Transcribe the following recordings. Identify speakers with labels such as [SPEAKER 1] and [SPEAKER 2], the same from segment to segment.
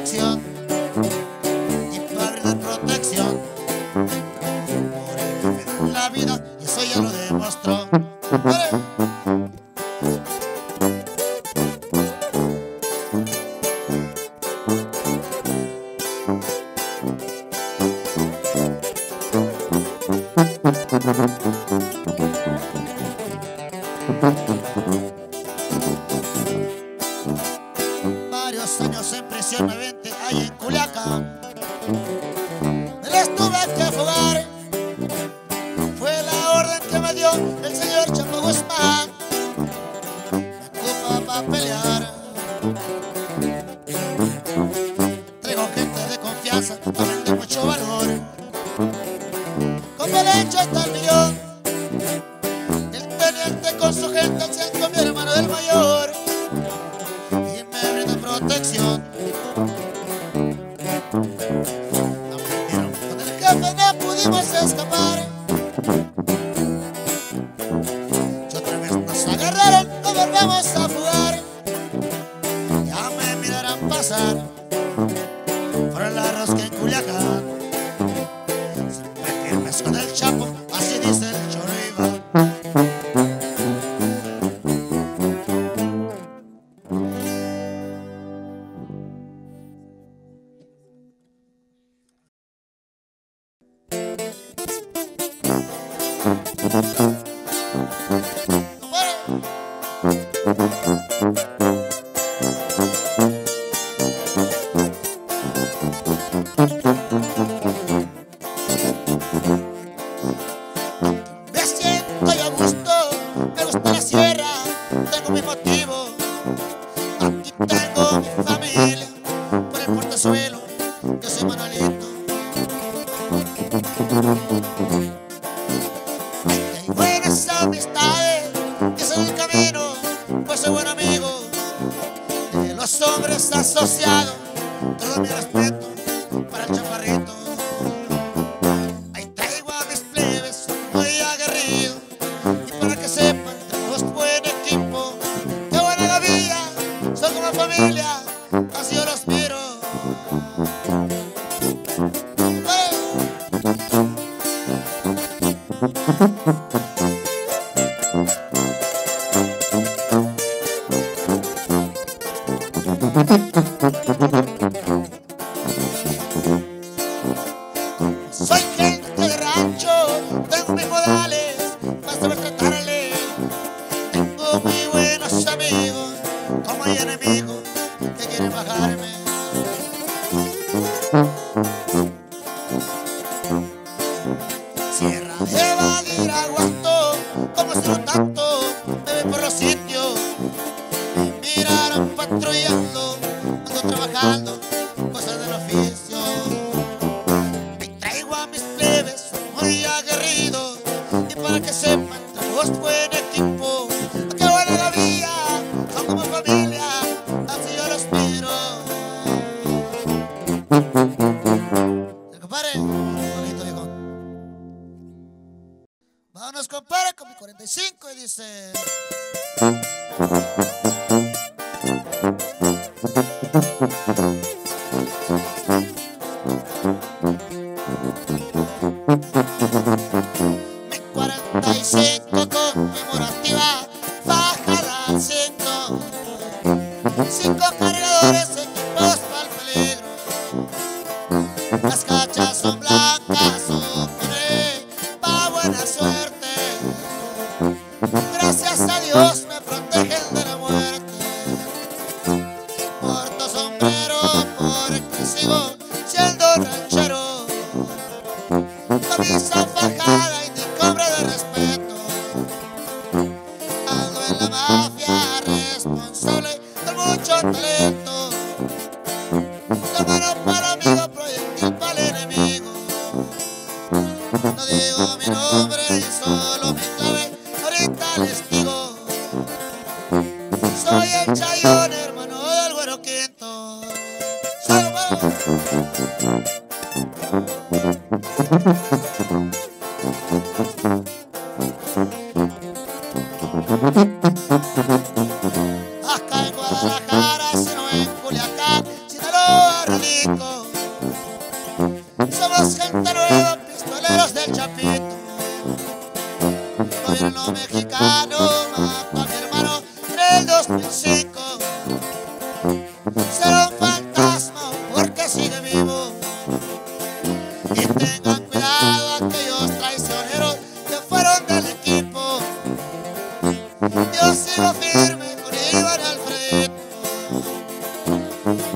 [SPEAKER 1] acción. escapar. tiempo soy buen amigo de los hombres asociados. Todo mi respeto.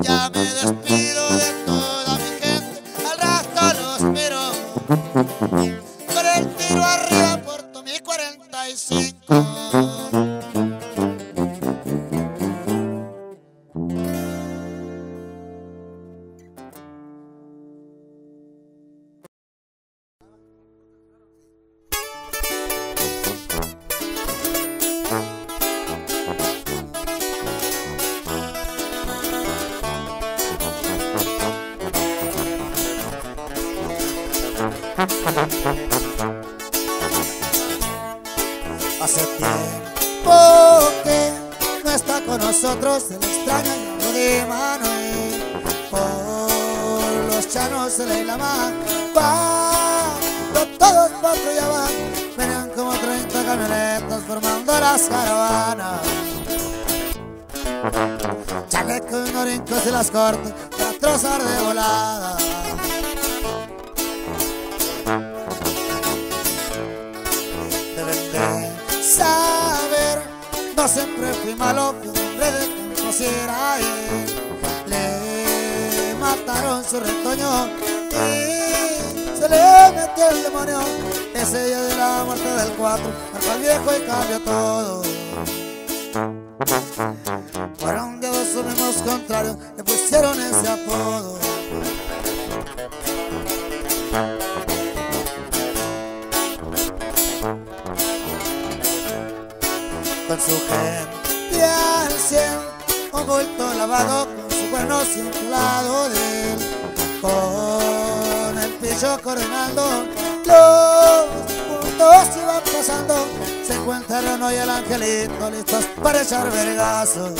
[SPEAKER 1] Ya me despido Siempre fui malo, fui un hombre de que conociera él. Le mataron su retoño y se le metió el demonio. Ese día de la muerte del 4, marcó al viejo y cambió todo. Encuentran hoy el angelito listos para echar vergazos.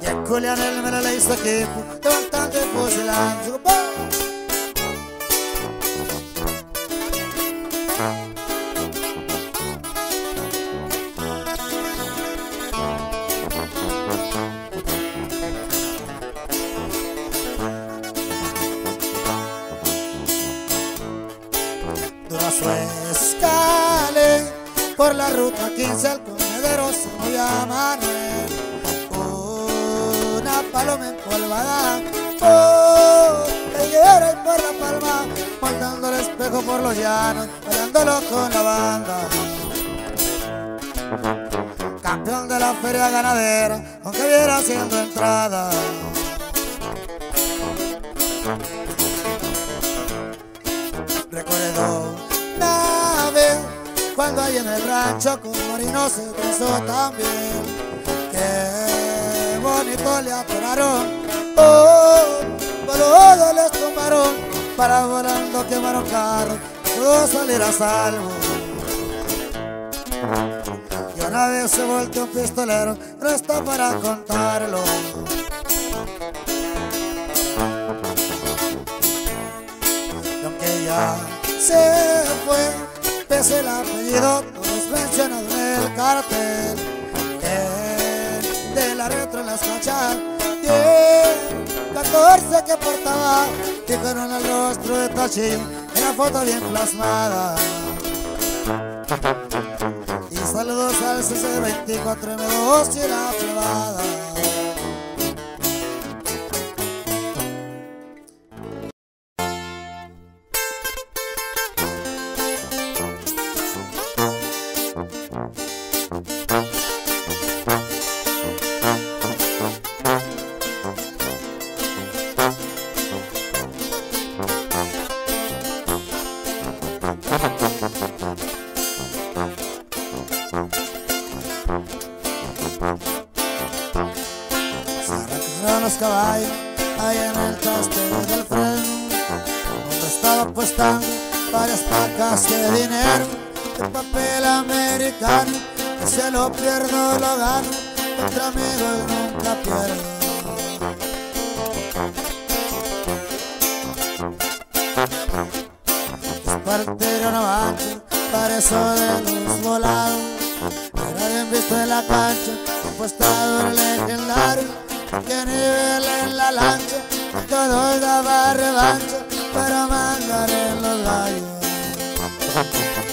[SPEAKER 1] Y a Julián el mero le hizo equipo, levantando y fusilando ruta 15 al comedero se me llama Manuel una paloma empolvada el higuera y por la palma montando el espejo por los llanos bailándolo con la banda. Campeón de la feria ganadera aunque viera haciendo entrada ahí en el rancho con Marino se cruzó también. Qué bonito le atoraron, oh, boludo les tumbaron, para volando quemaron carro, pudo salir a salvo. Y una vez se volteó un pistolero, no está para contarlo. En el cartel. El de la retro en las cachas, 10, 14 que portaba, con el rostro de Tachín, una foto bien plasmada. Y saludos al CC24 M2 y la privada. el papel americano, que se lo pierdo lo gano, entre amigos nunca pierdo. Partir una mancha, para eso de luz volado, era bien visto en la cancha, apostador legendario, que nivel en la lancha, todos daba revancha, para mandar en los gallos. Thank you.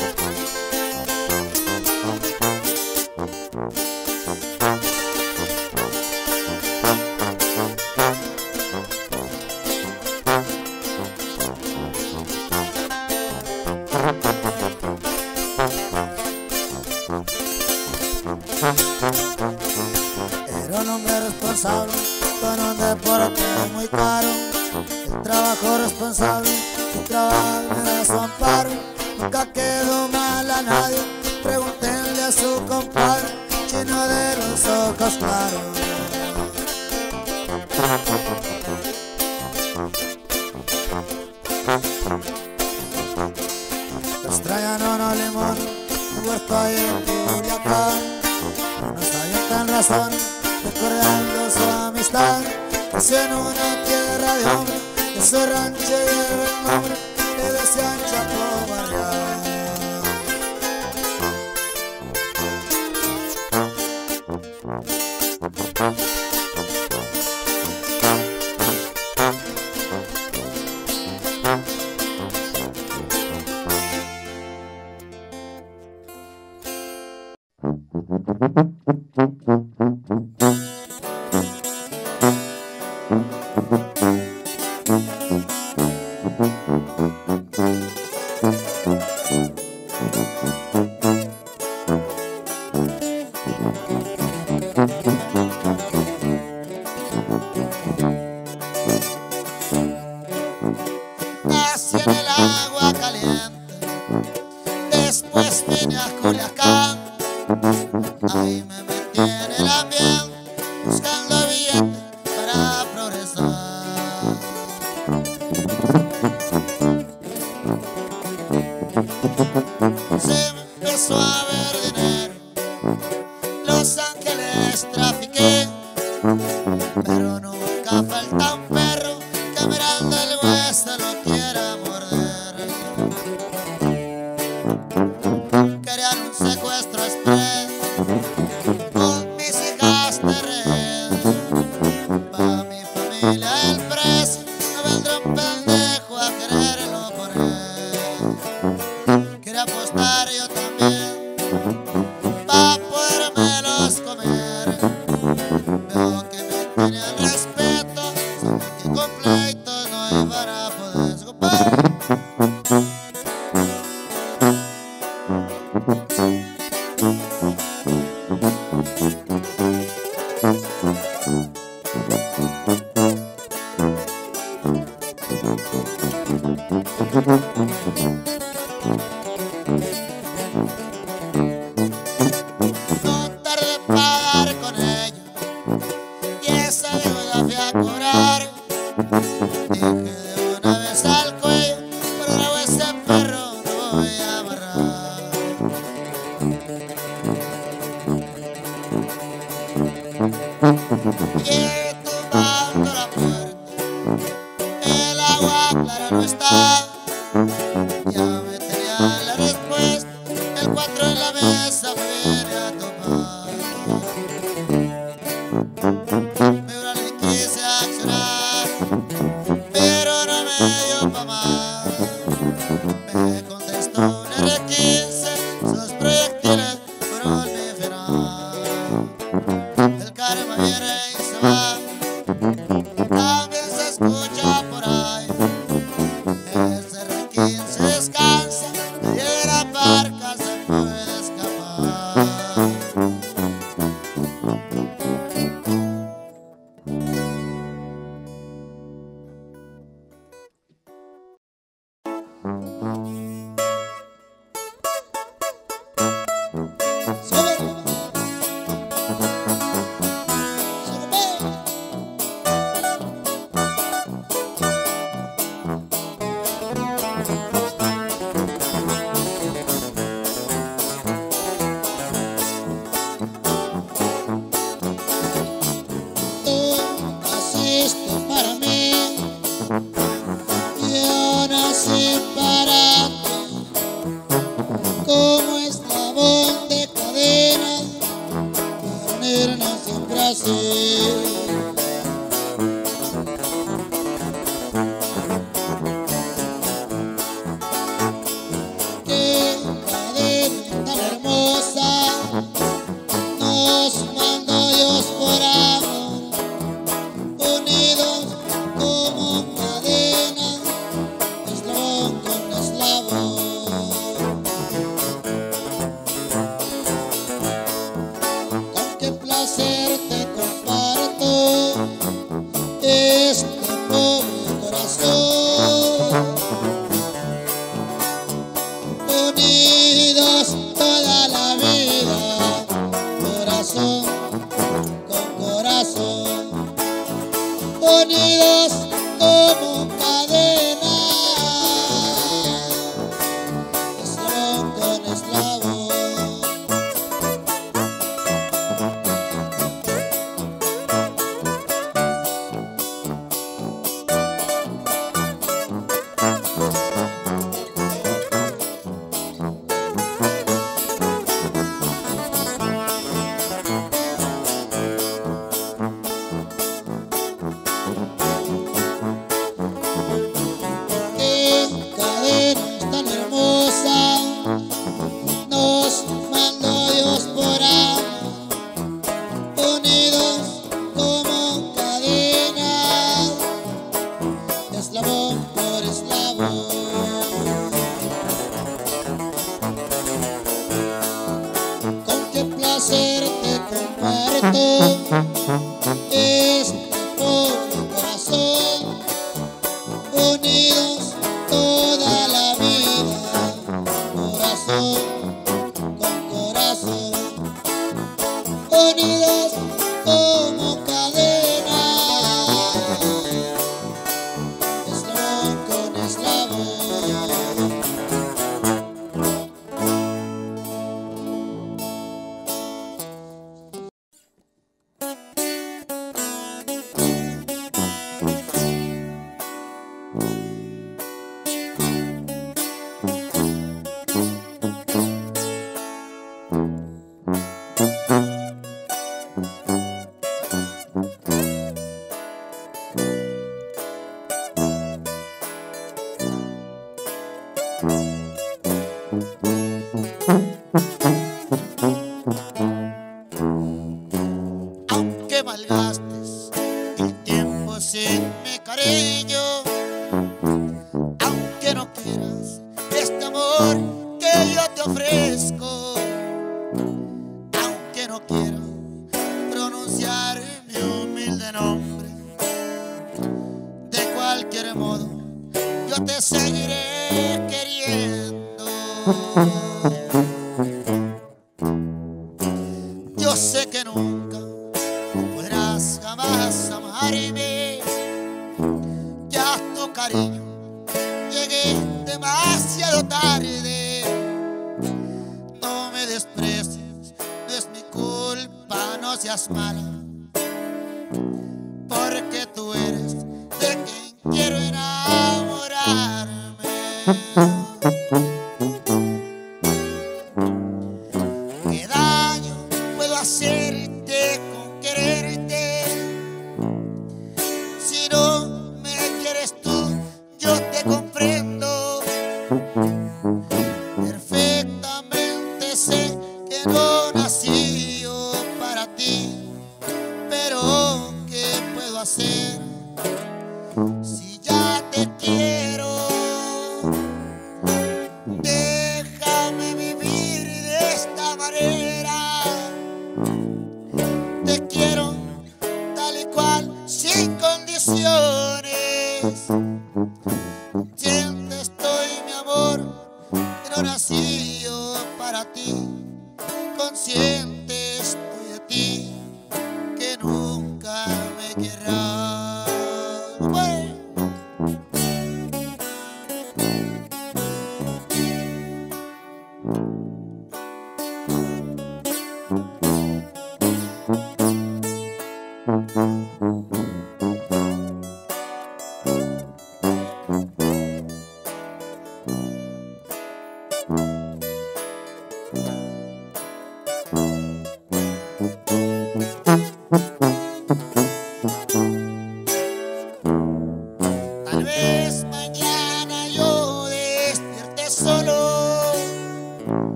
[SPEAKER 1] Estrellano al limón, huerta y Culiacán. Nos avientan razón, recordando su amistad. Es en una tierra de hombre, de su rancho y de renombre Le decían hacia el agua caliente. Mm-hmm. Culpa, no seas.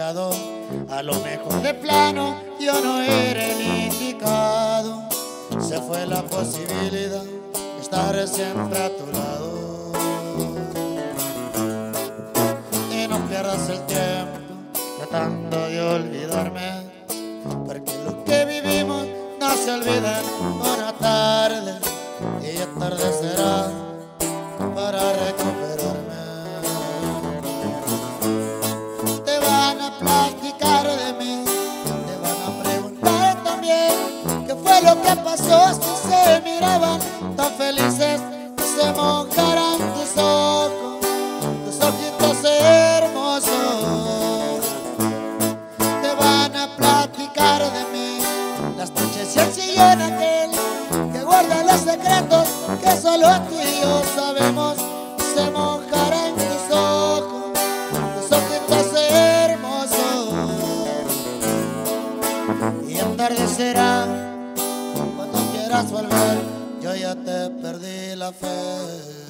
[SPEAKER 1] A lo mejor de plano yo no era el indicado. Se fue la posibilidad de estar siempre a tu lado. Y no pierdas el tiempo tratando de olvidarme, porque lo que vivimos no se olvida felices se mojarán tus ojos, tus ojitos hermosos. Te van a platicar de mí las noches y el sillón aquel que guarda los secretos que solo tú y yo sabemos. Se mojarán tus ojos, tus ojitos hermosos. Y entardecerá cuando quieras volver yo ya te perdí la fe.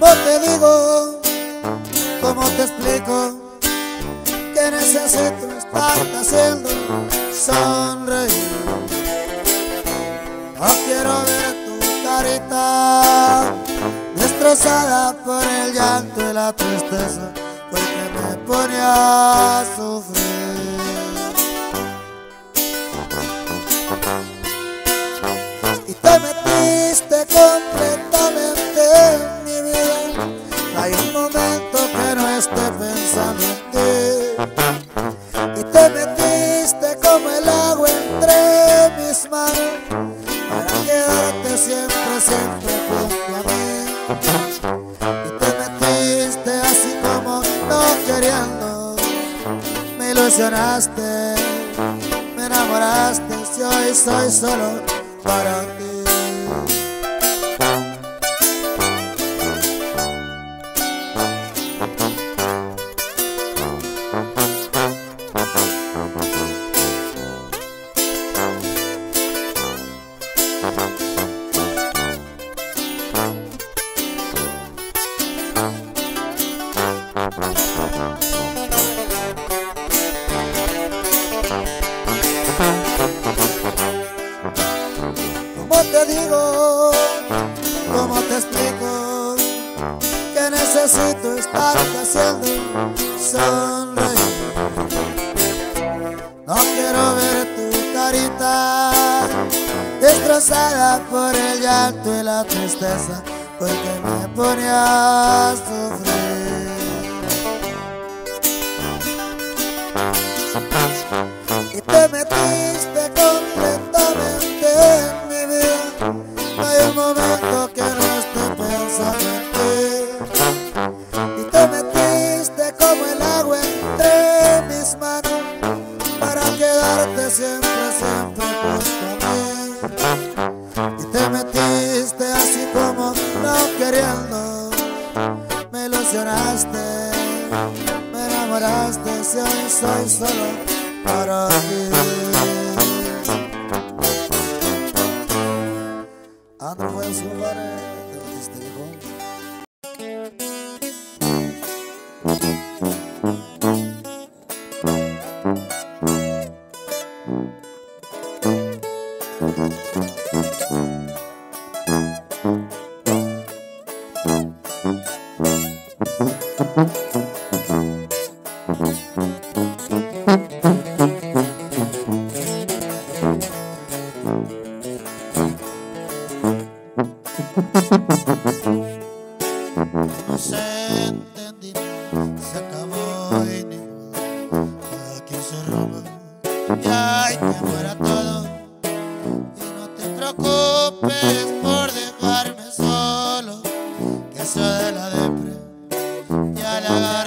[SPEAKER 1] ¿Cómo te digo? ¿Cómo te explico? Que necesito estarte haciendo sonreír No quiero ver tu carita Destrozada por el llanto y la tristeza Porque me pone a sufrir Y te metiste con y te metiste como el agua entre mis manos para quedarte siempre, siempre junto a mí. Y te metiste así como no queriendo, me ilusionaste, me enamoraste y hoy soy solo para sai, sai, para de la depre y a la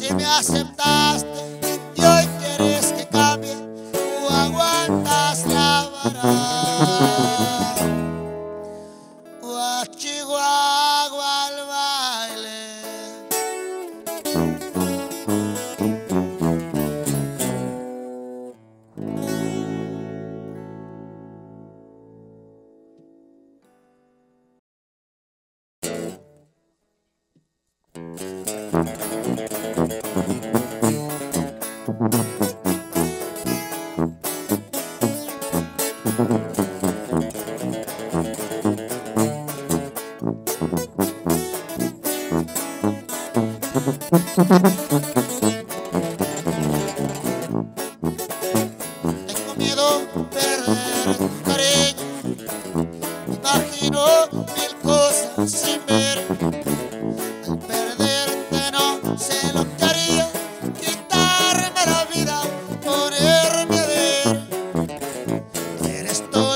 [SPEAKER 1] así me aceptaste y hoy Eres todo